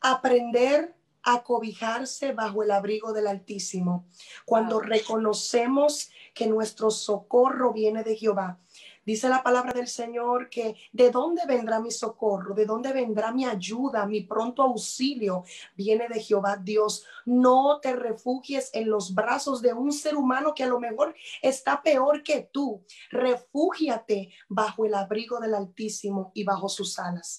Aprender a cobijarse bajo el abrigo del Altísimo. Cuando reconocemos que nuestro socorro viene de Jehová. Dice la palabra del Señor que de dónde vendrá mi socorro, de dónde vendrá mi ayuda, mi pronto auxilio, viene de Jehová Dios. No te refugies en los brazos de un ser humano que a lo mejor está peor que tú. Refúgiate bajo el abrigo del Altísimo y bajo sus alas.